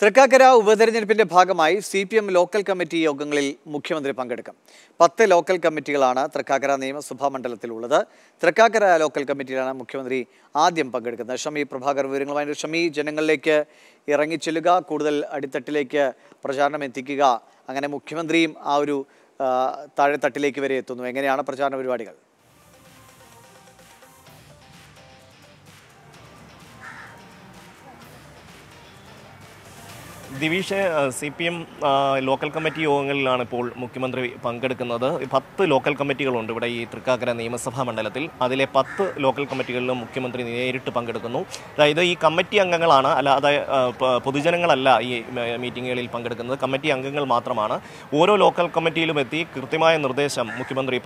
തൃക്കാക്കര ഉപതെരഞ്ഞെടുപ്പിന്റെ ഭാഗമായി C P M local committee യോഗങ്ങളിൽ മുഖ്യമന്ത്രി പങ്കെടുക്കും. പത്ത് ലോക്കൽ കമ്മിറ്റികളാണ് തൃക്കാക്കര നിയമസഭാ മണ്ഡലത്തിലുള്ളത്. തൃക്കാക്കര ലോക്കൽ കമ്മിറ്റിയിലാണ് മുഖ്യമന്ത്രി ആദ്യം പങ്കെടുക്കുന്നത്. ഷമി പ്രഭാകർ വിവരങ്ങളുമായി ഷമി ജനങ്ങളിലേക്ക് ഇറങ്ങിച്ചെല്ലുക കൂടുതൽ അടിത്തട്ടിലേക്ക് പ്രചാരണം എത്തിക്കുക. അങ്ങനെ മുഖ്യമന്ത്രിയും ആ ഒരു താഴെത്തട്ടിലേക്ക് വരെ എത്തുന്നു. എങ്ങനെയാണ് പ്രചാരണ പരിപാടികൾ? Divish C P M local committee യോഗങ്ങളിലാണ് ഇപ്പോൾ മുഖ്യമന്ത്രി പങ്കെടുക്കുന്നത്. പത്ത് ലോക്കൽ കമ്മിറ്റികളുണ്ട് ഇവിടെ ഈ തൃക്കാക്കര നിയമസഭാ മണ്ഡലത്തിൽ. അതിലെ പത്ത് ലോക്കൽ കമ്മിറ്റികളിലും മുഖ്യമന്ത്രി നേരിട്ട് പങ്കെടുക്കുന്നു. അതായത് ഈ കമ്മിറ്റി അംഗങ്ങളാണ് അല്ലാതെ പൊതുജനങ്ങളല്ല ഈ മീറ്റിങ്ങുകളിൽ പങ്കെടുക്കുന്നത്. കമ്മിറ്റി അംഗങ്ങൾ മാത്രമാണ്. ഓരോ ലോക്കൽ കമ്മിറ്റിയിലും എത്തി കൃത്യമായ നിർദ്ദേശം മുഖ്യമന്ത്രി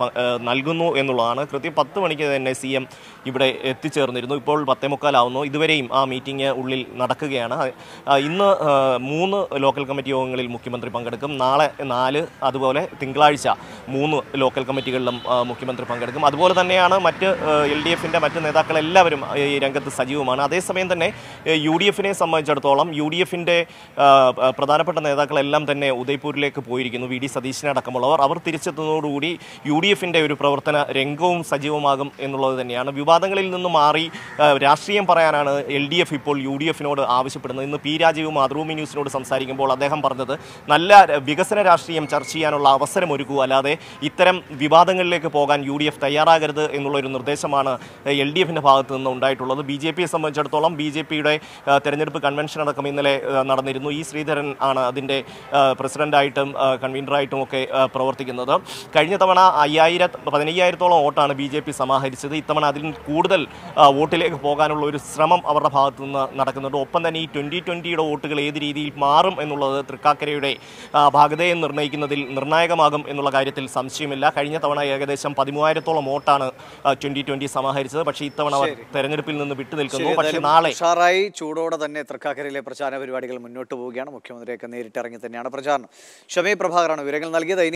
നൽകുന്നു എന്നുള്ളതാണ്. കൃത്യം പത്ത് മണിക്ക് തന്നെ സി എം ഇവിടെ എത്തിച്ചേർന്നിരുന്നു. ഇപ്പോൾ പത്തേ മുക്കാലാവുന്നു ഇതുവരെയും ആ മീറ്റിംഗ് ഉള്ളിൽ നടക്കുകയാണ്. ഇന്ന് മൂന്ന് ലോക്കൽ കമ്മിറ്റി യോഗങ്ങളിൽ മുഖ്യമന്ത്രി പങ്കെടുക്കും. നാളെ നാല് അതുപോലെ തിങ്കളാഴ്ച മൂന്ന് ലോക്കൽ കമ്മിറ്റികളിലും മുഖ്യമന്ത്രി പങ്കെടുക്കും. അതുപോലെ തന്നെയാണ് മറ്റ് എൽ ഡി എഫിന്റെ മറ്റ് നേതാക്കളെല്ലാവരും ഈ രംഗത്ത് സജീവമാണ്. അതേസമയം തന്നെ യു ഡി എഫിനെ സംബന്ധിച്ചിടത്തോളം യു ഡി എഫിന്റെ പ്രധാനപ്പെട്ട നേതാക്കളെല്ലാം തന്നെ ഉദയ്പൂരിലേക്ക് പോയിരിക്കുന്നു. വി ഡി സതീശനടക്കമുള്ളവർ അവർ തിരിച്ചെത്തുന്നതോടുകൂടി യു ഡി എഫിന്റെ ഒരു പ്രവർത്തന രംഗവും സജീവമാകും എന്നുള്ളത് തന്നെയാണ്. വിവാദങ്ങളിൽ നിന്ന് മാറി രാഷ്ട്രീയം പറയാനാണ് എൽ ഡി എഫ് ഇപ്പോൾ യു ഡി എഫിനോട് ആവശ്യപ്പെടുന്നത്. ഇന്ന് പി രാജീവ് മാതൃഭൂമി ന്യൂസിനോട് സംസാരിക്കുമ്പോൾ അദ്ദേഹം പറഞ്ഞത് നല്ല വികസന രാഷ്ട്രീയം ചർച്ച ചെയ്യാനുള്ള അവസരം ഒരുക്കൂ. അല്ലാതെ ഇത്തരം വിവാദങ്ങളിലേക്ക് പോകാൻ യു ഡി എഫ് തയ്യാറാകരുത് എന്നുള്ളൊരു നിർദ്ദേശമാണ് എൽ ഡി എഫിന്റെ ഭാഗത്ത് നിന്ന് ഉണ്ടായിട്ടുള്ളത്. ബി ജെ പിയെ സംബന്ധിച്ചിടത്തോളം ബി ജെ പിയുടെ തെരഞ്ഞെടുപ്പ് കൺവെൻഷൻ അടക്കം ഇന്നലെ നടന്നിരുന്നു. ഈ ശ്രീധരൻ ആണ് അതിന്റെ പ്രസിഡന്റായിട്ടും കൺവീനറായിട്ടും ഒക്കെ പ്രവർത്തിക്കുന്നത്. കഴിഞ്ഞ തവണ അയ്യായിര പതിനയ്യായിരത്തോളം വോട്ടാണ് ബി ജെ പി സമാഹരിച്ചത്. ഇത്തവണ അതിൽ കൂടുതൽ വോട്ടിലേക്ക് പോകാനുള്ള ഒരു ശ്രമം അവരുടെ ഭാഗത്തുനിന്ന് നടക്കുന്നുണ്ട്. ഒപ്പം തന്നെ ഈ ട്വന്റി ട്വന്റിയുടെ വോട്ടുകൾ ഏത് രീതിയിൽ മാറും എന്നുള്ളത് തൃക്കാക്കരയുടെ ഭാഗതയെ നിർണയിക്കുന്നതിൽ നിർണായകമാകും എന്നുള്ള കാര്യത്തിൽ സംശയമില്ല. കഴിഞ്ഞ തവണ ഏകദേശം പതിമൂവായിരത്തോളം വോട്ടാണ് ട്വന്റി ട്വന്റി സമാഹരിച്ചത്. പക്ഷേ ഇത്തവണ അവർ. തെരഞ്ഞെടുപ്പിൽ നിന്ന് വിട്ടുനിൽക്കുന്നു പക്ഷേ നാളെ ഉഷാറായി ചൂടോടെ തന്നെ തൃക്കാക്കരയിലെ പ്രചാരണ പരിപാടികൾ മുന്നോട്ട് പോവുകയാണ്. മുഖ്യമന്ത്രിയൊക്കെ നേരിട്ടിറങ്ങി തന്നെയാണ് പ്രചാരണം. ഷമി പ്രഭാകറാണ് വിവരങ്ങൾ നൽകിയത്.